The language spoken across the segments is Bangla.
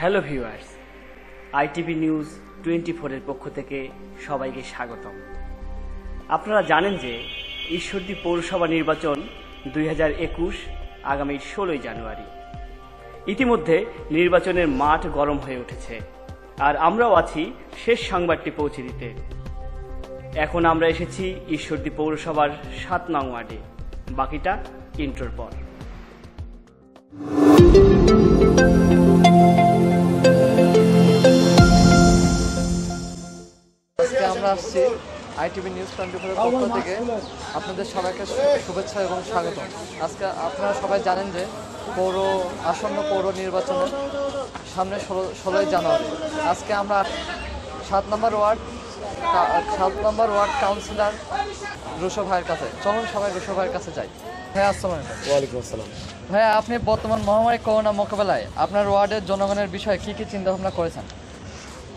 Hello viewers ITV news twenty ফোরের পক্ষ থেকে সবাইকে স্বাগতম। আপনারা জানেন যে ঈশ্বরদী পৌরসভা নির্বাচন দুই হাজার একুশ আগামী ষোলোই জানুয়ারি। ইতিমধ্যে নির্বাচনের মাঠ গরম হয়ে উঠেছে, আর আমরাও আছি শেষ সংবাদটি পৌঁছে দিতে। এখন আমরা এসেছি ঈশ্বরদী পৌরসভার সাত নং ওয়ার্ডে। বাকিটা ইন্টোর পর। আসছি আইটিভি নিউজ টোয়েন্টি ফোরের পক্ষ থেকে। আপনাদের সবাইকে শুভেচ্ছা এবং স্বাগত আজকে আপনারা সবাই জানেন যে পৌর আসন্ন পৌর নির্বাচনের সামনে ষোলো ষোলোই জানুয়ারি। আজকে আমরা সাত নম্বর ওয়ার্ড সাত নম্বর ওয়ার্ড কাউন্সিলর রুশো ভাইয়ের কাছে। চলুন সবাই রুশো ভাইয়ের কাছে যাই। হ্যাঁ আসসালাম ওয়ালাইকুম আসসালাম। ভাইয়া আপনি বর্তমান মহামারী করোনা মোকাবেলায় আপনার ওয়ার্ডের জনগণের বিষয়ে কী কী চিন্তা ভাবনা করেছেন?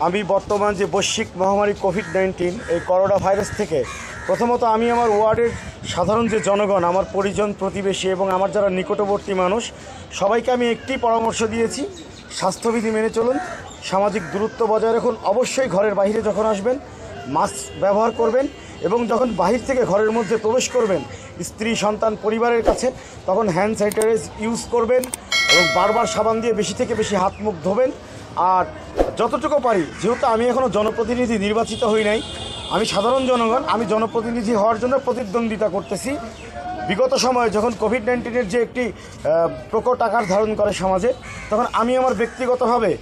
আমি বর্তমান যে বৈশ্বিক মহামারী কোভিড নাইন্টিন এই করোনা ভাইরাস থেকে প্রথমত আমি আমার ওয়ার্ডের সাধারণ যে জনগণ, আমার পরিজন প্রতিবেশী এবং আমার যারা নিকটবর্তী মানুষ, সবাইকে আমি একটি পরামর্শ দিয়েছি, স্বাস্থ্যবিধি মেনে চলুন, সামাজিক দূরত্ব বজায় রাখুন, অবশ্যই ঘরের বাইরে যখন আসবেন, মাস্ক ব্যবহার করবেন এবং যখন বাহির থেকে ঘরের মধ্যে প্রবেশ করবেন, স্ত্রী, সন্তান, পরিবারের কাছে, তখন হ্যান্ড স্যানিটাইজ ইউজ করবেন এবং বারবার সাবান দিয়ে বেশি থেকে বেশি হাত মুখ ধোবেন। আর যতটুকু পারি, যেহেতু আমি এখনও জনপ্রতিনিধি নির্বাচিত হই নাই, আমি সাধারণ জনগণ, আমি জনপ্রতিনিধি হওয়ার জন্য প্রতিদ্বন্দ্বিতা করতেছি। বিগত সময়ে যখন কোভিড নাইন্টিনের যে একটি প্রকট আকার ধারণ করে সমাজে, তখন আমি আমার ব্যক্তিগতভাবে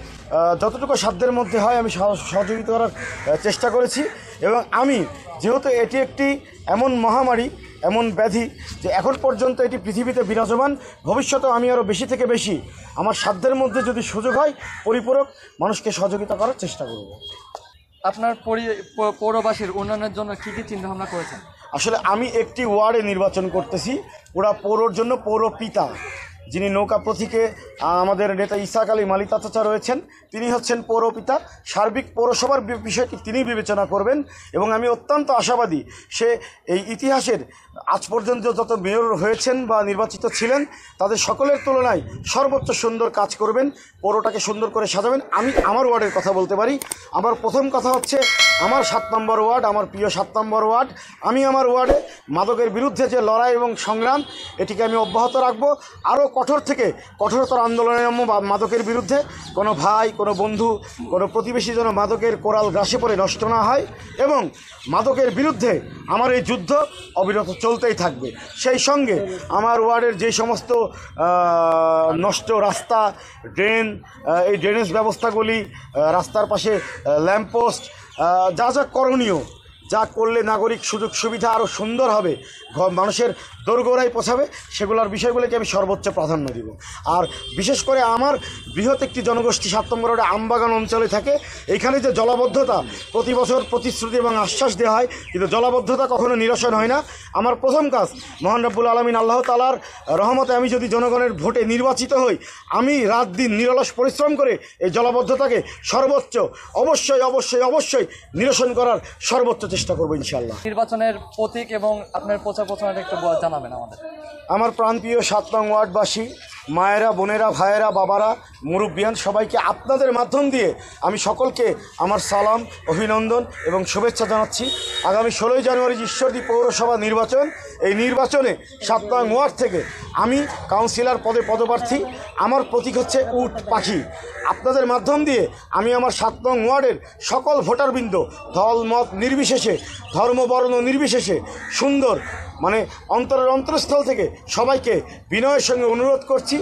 যতটুকু সাধ্যের মধ্যে হয় আমি সহ- সহযোগিতা করার চেষ্টা করেছি। এবং আমি যেহেতু এটি একটি এমন মহামারী এমন ব্যাধি যে এখন পর্যন্ত এটি পৃথিবীতে বিরাজমান ভবিষ্যতে আমি আরও বেশি থেকে বেশি আমার সাধ্যের মধ্যে যদি সুযোগ হয় পরিপূরক মানুষকে সহযোগিতা করার চেষ্টা করব। আপনার পরি- পৌরবাসীর উন্নয়নের জন্য কী কী চিন্তা ভাবনা করেছেন? আসলে আমি একটি ওয়ার্ডে নির্বাচন করতেছি ওরা পৌরর জন্য পৌর পিতা যিনি নৌকা প্রতীকে আমাদের নেতা ইসাক আলী মালিতা চাচা রয়েছেন, তিনি হচ্ছেন পৌরপিতা। সার্বিক পৌরসভার বিষয়টি তিনি বিবেচনা করবেন এবং আমি অত্যন্ত আশাবাদী সে এই ইতিহাসের আজ পর্যন্ত যত মেয়র হয়েছেন বা নির্বাচিত ছিলেন, তাদের সকলের তুলনায় সর্বোচ্চ সুন্দর কাজ করবেন, পৌরটাকে সুন্দর করে সাজাবেন। আমি আমার ওয়ার্ডের কথা বলতে পারি। আমার প্রথম কথা হচ্ছে, আমার সাত নম্বর ওয়ার্ড, আমার প্রিয় সাত নম্বর ওয়ার্ড। আমি আমার ওয়ার্ডে মাদকের বিরুদ্ধে যে লড়াই এবং সংগ্রাম, এটিকে আমি অব্যাহত রাখব। আরও কঠোর থেকে কঠোরতর আন্দোলনে নামবো বা মাদকের বিরুদ্ধে কোনো ভাই, কোনো বন্ধু, কোনো প্রতিবেশী যেন মাদকের কোরাল গ্রাসে পড়ে নষ্ট না হয় এবং মাদকের বিরুদ্ধে আমার এই যুদ্ধ অবিরত চলতেই থাকবে। সেই সঙ্গে আমার ওয়ার্ডের যে সমস্ত নষ্ট রাস্তা, ড্রেন এই ড্রেনেজ ব্যবস্থাগুলি রাস্তার পাশে ল্যাম্পপোস্ট যা যা করণীয় যা করলে নাগরিক সুযোগ সুবিধা আরও সুন্দর হবে। মানুষের দোরগোড়ায় পৌঁছাবে, সেগুলোর বিষয়গুলোকে আমি সর্বোচ্চ প্রাধান্য দিব। আর বিশেষ করে আমার বৃহৎ একটি জনগোষ্ঠী সাত নম্বর রোডে আমবাগান অঞ্চলে থাকে। এখানে যে জলাবদ্ধতা, প্রতি বছর প্রতিশ্রুতি এবং আশ্বাস দেওয়া হয়, কিন্তু জলাবদ্ধতা কখনো নিরসন হয় না। আমার প্রথম কাজ, মহান রব্বুল আলমিন আল্লাহ তালার রহমতে আমি যদি জনগণের ভোটে নির্বাচিত হই, আমি রাত দিন নিরলস পরিশ্রম করে এই জলাবদ্ধতাকে সর্বোচ্চ, অবশ্যই অবশ্যই অবশ্যই নিরসন করার সর্বোচ্চ চেষ্টা করব ইনশাল্লাহ নির্বাচনের প্রতীক এবং আপনার প্রচার প্রচারণা একটু জানাবেন আমাদের। আমার প্রাণপ্রিয় সাত নং ওয়ার্ডবাসী মায়েরা, বোনেরা, ভাইয়েরা, বাবারা, মুরব্বিয়ান, সবাইকে আপনাদের মাধ্যম দিয়ে আমি সকলকে আমার সালাম, অভিনন্দন এবং শুভেচ্ছা জানাচ্ছি। আগামী ষোলোই জানুয়ারি ঈশ্বরদী পৌরসভা নির্বাচন। এই নির্বাচনে সাত নং ওয়ার্ড থেকে আমি কাউন্সিলর পদে পদপ্রার্থী। আমার প্রতীক হচ্ছে উট পাখি। আপনাদের মাধ্যম দিয়ে আমি আমার সাত নং ওয়ার্ডের সকল ভোটারবৃন্দ, দল, মত নির্বিশেষে ধর্মবর্ণ নির্বিশেষে সুন্দর মানে অন্তরের অন্তরস্থল থেকে সবাইকে বিনয়ের সঙ্গে অনুরোধ করছি,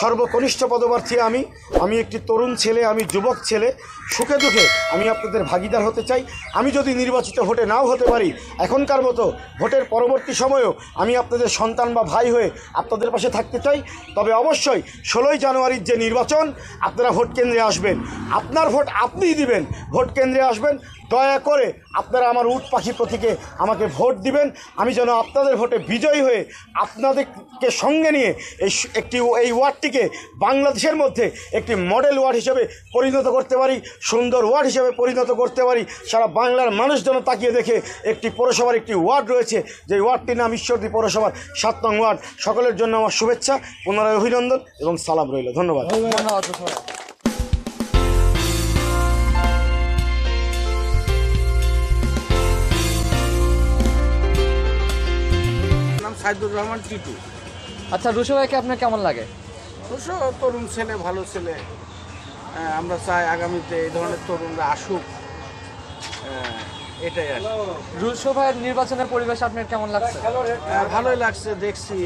সর্বকনিষ্ঠ পদপ্রার্থী আমি আমি একটি তরুণ ছেলে, আমি যুবক ছেলে, সুখে দুঃখে আমি আপনাদের ভাগিদার হতে চাই। আমি যদি নির্বাচিত ভোটে নাও হতে পারি, এখনকার মতো ভোটের পরবর্তী সময়েও আমি আপনাদের সন্তান বা ভাই হয়ে আপনাদের পাশে থাকতে চাই। তবে অবশ্যই ষোলোই জানুয়ারির যে নির্বাচন, আপনারা ভোট কেন্দ্রে আসবেন। আপনার ভোট আপনিই দিবেন, ভোট কেন্দ্রে আসবেন। দয়া করে আপনারা আমার উট পাখি প্রতীকে আমাকে ভোট দিবেন। আমি যেন আপনাদের ভোটে বিজয়ী হয়ে আপনাদেরকে সঙ্গে নিয়ে এই একটি এই ওয়ার্ডটিকে বাংলাদেশের মধ্যে একটি মডেল ওয়ার্ড হিসেবে পরিণত করতে পারি, সুন্দর ওয়ার্ড হিসেবে পরিণত করতে পারি। সারা বাংলার মানুষ যেন তাকিয়ে দেখে একটি পৌরসভার একটি ওয়ার্ড রয়েছে যে ওয়ার্ডটির নাম ঈশ্বরদী পৌরসভার সাত নং ওয়ার্ড। সকলের জন্য আমার শুভেচ্ছা, পুনরায় অভিনন্দন এবং সালাম রইল। ধন্যবাদ ধন্যবাদ। সাইদুর রহমান টিটু। আচ্ছা রুশো ভাইকে আপনার কেমন লাগে? অবশ্য তরুণ ছেলে ভালো ছেলে। আমরা চাই আগামীতে এই ধরনের তরুণরা আসুক। এটাই আর। রুশো ভাইয়ের নির্বাচনের পরিবেশ আপনার কেমন লাগছে? ভালোই লাগছে দেখছি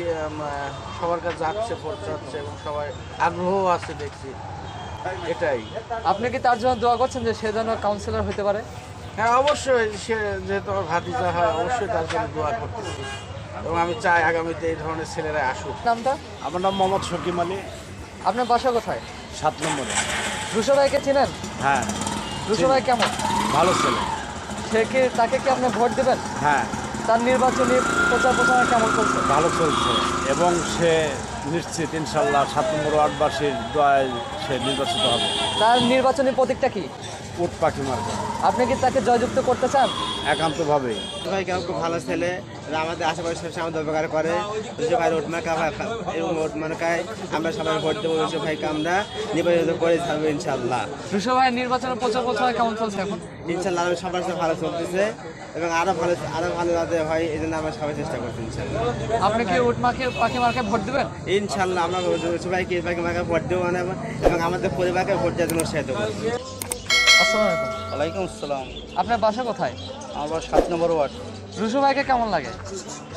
সবার কাছে যাচ্ছে পৌঁছাচ্ছে এবং সবাই আগ্রহ আছে দেখছি। এটাই। আপনি কি তার জন্য দোয়া করছেন যে সে যেন কাউন্সিলর হতে পারে? হ্যাঁ অবশ্যই সে যেহেতু আমার ভাতিজা হয় অবশ্যই তার জন্য দোয়া করতেছি। এবং আমি চাই আগামীতে এই ধরনের ছেলেরা আসুক। নামটা? আমার নাম মোহাম্মদ শকিম আলী। আপনার বাসা কোথায়? সাত নম্বরে। রুশো ভাইকে চিনেন? হ্যাঁ। রুশো ভাই কেমন? ভালো ছেলে। সে কি তাকে কি আপনি ভোট দেবেন? হ্যাঁ। তার নির্বাচনী প্রচার প্রচারণা কেমন চলছে? ভালো চলছে। এবং সে নিশ্চিত ইনশাল্লাহ সাত নম্বর ওয়ার্ডবাসীর দয়ায় সে নির্বাচিত হবে। তার নির্বাচনী প্রতীকটা কি? উট পাখি মার্কা। আপনি কি তাকে জয়যুক্ত করতে চান? একান্তভাবে ভাই কেমন? ভালো ছেলে। আমাদের আশেপাশে সবসময় আমাদের উপকার করে। রুশো ভাই রোড মার্কা এবং রোড মার্কায় আমরা সবাই ভোট দেবো রুশো ভাইকে আমরা নির্বাচিত করে থাকব ইনশাল্লাহ রুশো ভাইয়ের নির্বাচনের প্রচার প্রচারণা কেমন চলছে এখন? ইনশাল্লাহ আমি সবার সাথে ভালো চলতেছে এবং আরও ভালো আরও ভালো যাতে হয় এই জন্য আমরা সবাই চেষ্টা করছি ইনশাল্লাহ আপনি কি উট মাকে পাখি মার্কে ভোট দেবেন? ইনশাল্লাহ আমরা রুশো ভাইকে ভাইকে মার্কা ভোট দেবো মানে এবং আমাদের পরিবারকে ভোট দেওয়ার জন্য উৎসাহিত করব আসসালামু আলাইকুম। ওয়ালাইকুম আসসালাম। আপনার বাসা কোথায়? আমার সাত নম্বর ওয়ার্ড। রুশো ভাইকে কেমন লাগে?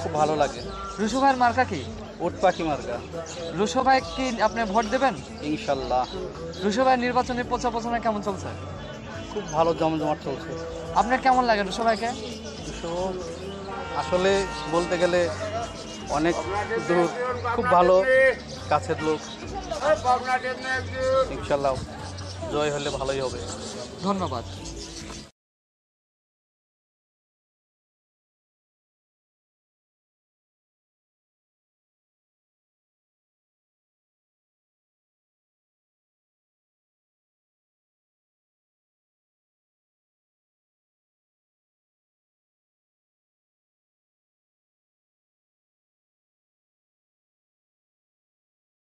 খুব ভালো লাগে। রুশো ভাইয়ের মার্কা কি? উট পাখি মার্কা। রুশো ভাই কি আপনি ভোট দেবেন? ইনশাল্লাহ। রুশো ভাইয়ের নির্বাচনী প্রচার প্রচারণা কেমন চলছে? খুব ভালো জমজমাট চলছে। আপনার কেমন লাগে রুশো ভাইকে? তো আসলে বলতে গেলে অনেক দূর খুব ভালো কাছের লোক। ইনশাল্লাহ জয় হলে ভালোই হবে। ধন্যবাদ।